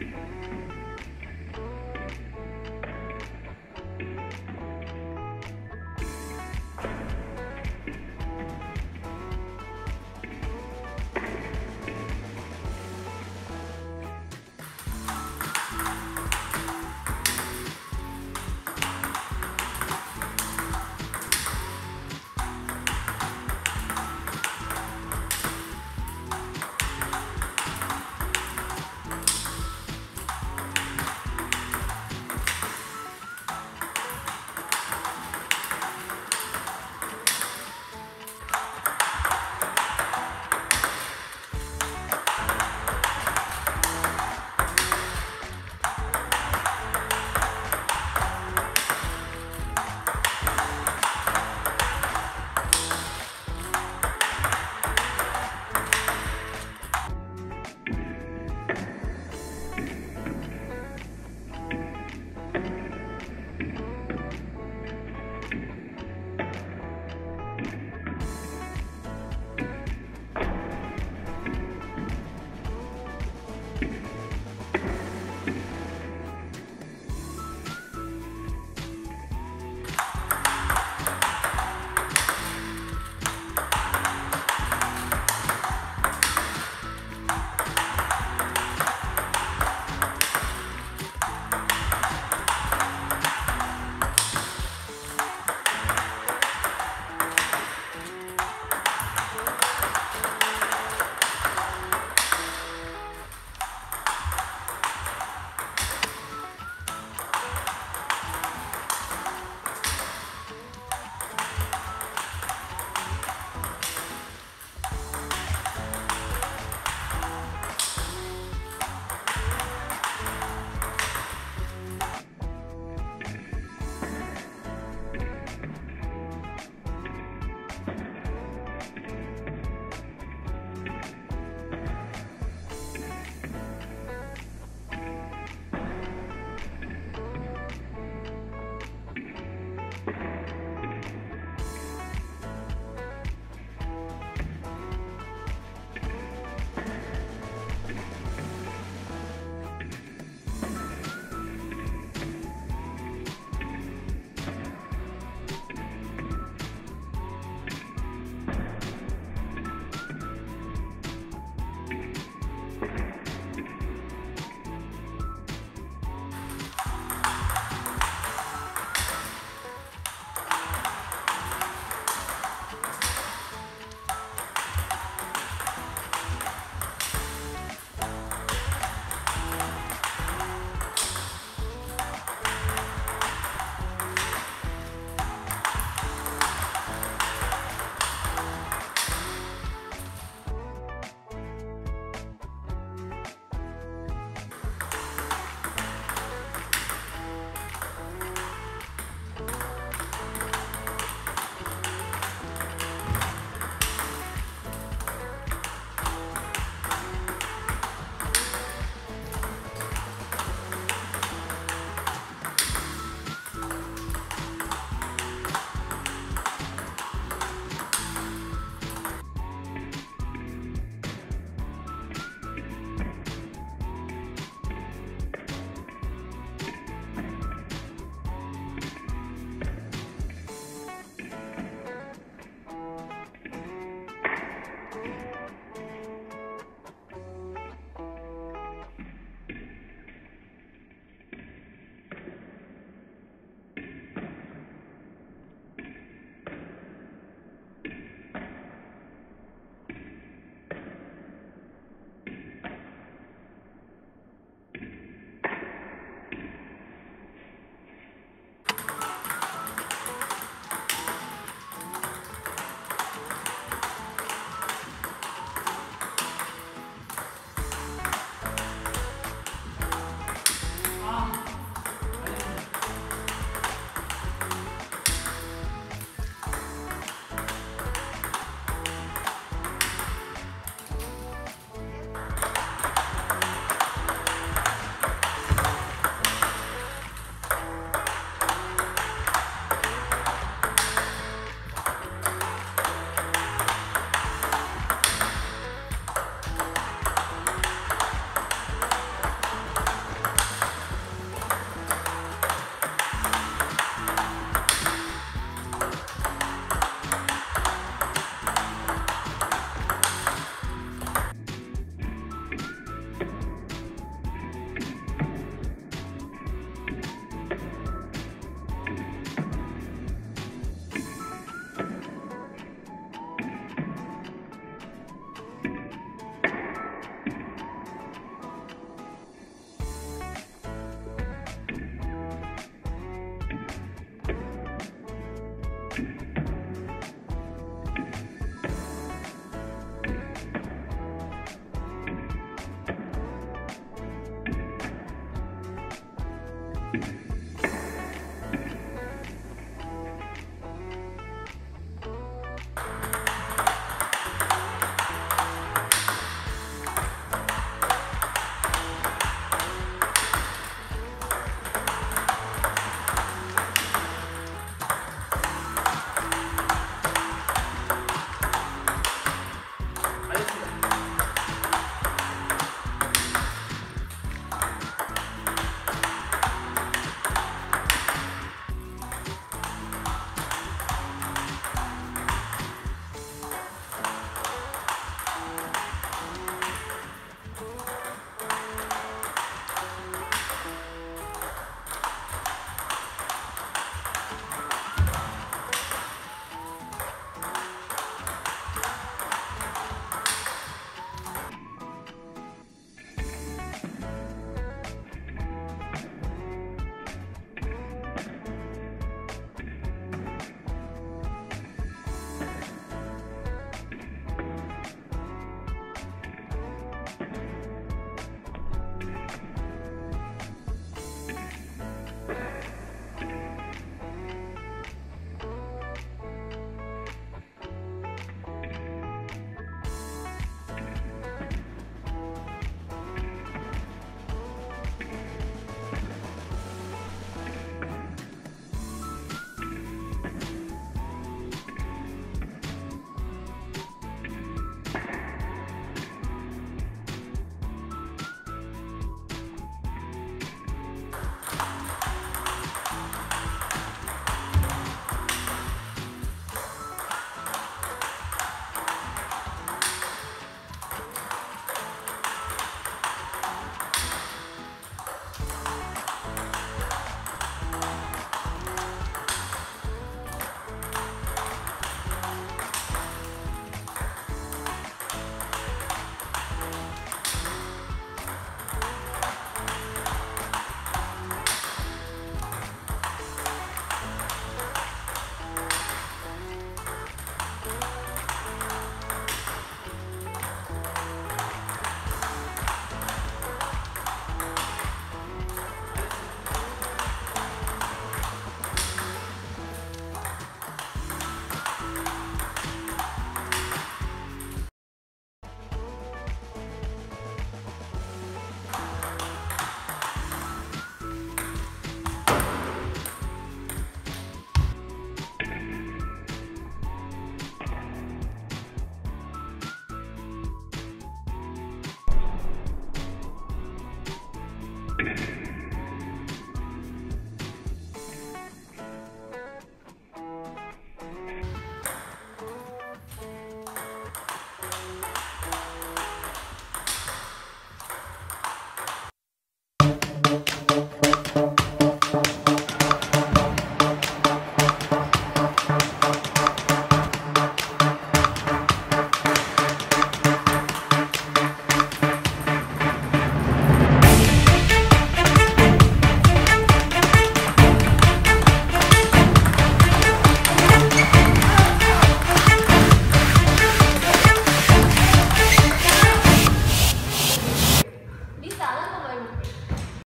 speaking.